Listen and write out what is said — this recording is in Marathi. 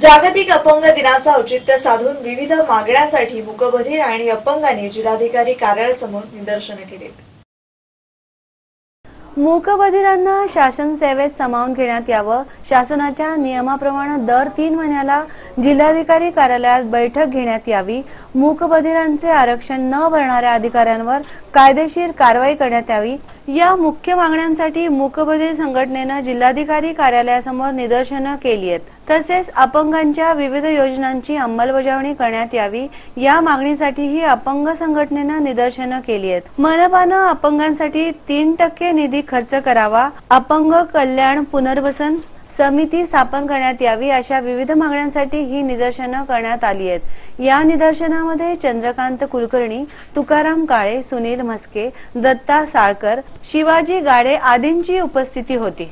जागतिक अपंग दिनाचं औचित्य साधून विविध मागण्यांसाठी मुकबधीर आणि अपंगांनी जिल्हाधिकारी कार्यालयासमोर निदर्शनं केली. मूकबधिरांना शासन सेवेत सामावून घेण्यात यावं. शासनाच्या नियमाप्रमाणे दर तीन महिन्याला जिल्हाधिकारी कार्यालयात बैठक घेण्यात यावी. मूकबधिरांचे आरक्षण न भरणाऱ्या अधिकाऱ्यांवर कायदेशीर कारवाई करण्यात यावी. या मुख्य मागण्यांसाठी मूकबधीर संघटनेनं जिल्हाधिकारी कार्यालयासमोर निदर्शनं केली आहेत. तसेच अपंगांच्या विविध योजनांची अंमलबजावणी करण्यात यावी. या मागणीसाठीही अपंग संघटनेनं निदर्शनं केली आहेत. मनपानं अपंगांसाठी तीन टक्के निधी खर्च करावा. अपंग कल्याण पुनर्वसन समिती स्थापन करण्यात यावी अशा विविध मागण्यांसाठी ही निदर्शनं करण्यात आली आहेत. या निदर्शनामध्ये चंद्रकांत कुलकर्णी तुकाराम काळे सुनील म्हस्के दत्ता साळकर शिवाजी गाडे आदींची उपस्थिती होती.